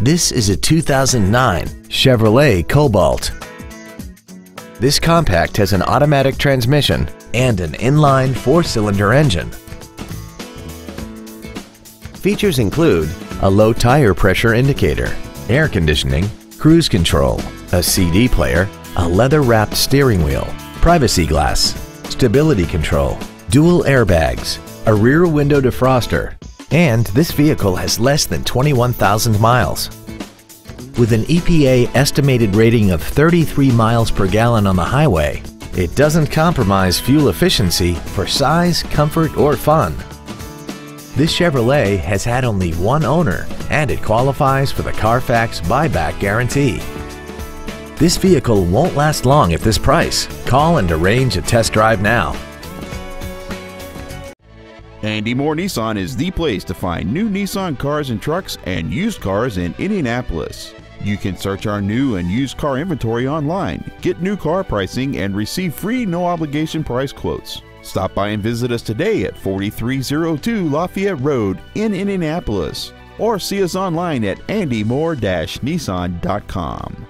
This is a 2009 Chevrolet Cobalt. This compact has an automatic transmission and an inline four-cylinder engine. Features include a low tire pressure indicator, air conditioning, cruise control, a CD player, a leather-wrapped steering wheel, privacy glass, stability control, dual airbags, a rear window defroster, and this vehicle has less than 21,000 miles. With an EPA estimated rating of 33 miles per gallon on the highway, it doesn't compromise fuel efficiency for size, comfort, or fun. This Chevrolet has had only one owner and it qualifies for the Carfax buyback guarantee. This vehicle won't last long at this price. Call and arrange a test drive now. Andy Mohr Nissan is the place to find new Nissan cars and trucks and used cars in Indianapolis. You can search our new and used car inventory online, get new car pricing, and receive free no obligation price quotes. Stop by and visit us today at 4302 Lafayette Road in Indianapolis or see us online at andymohr-nissan.com.